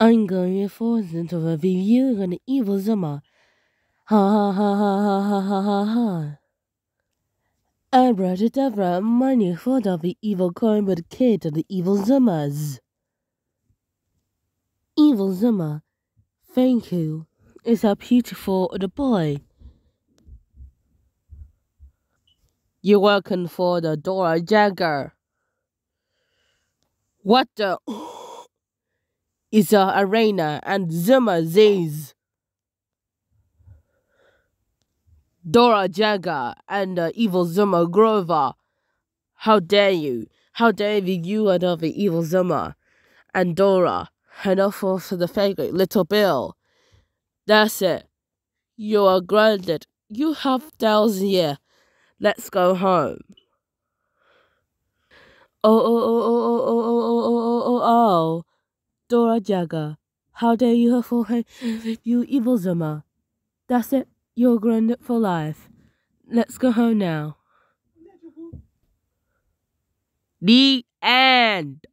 I'm going forth into a review on the evil Zuma. Ha ha ha ha ha ha ha ha. I brought Abracadabra, my new thought of the evil coin but kid of the evil Zumas. Evil Zuma, thank you. Is how beautiful the boy. You're working for the Dora Jagger. What the? Is a arena and Zuma Zays. Dora Jagger and the evil Zuma Grover. How dare you? How dare you, you are the evil Zuma and Dora and for the fake little Bill. That's it. You are grounded. You have thousand year. Let's go home. Oh, oh, oh, oh, oh, oh, oh, oh. Dora Jagger. How dare you have for him, you evil Zuma. That's it. You're grounded for life. Let's go home now. The end.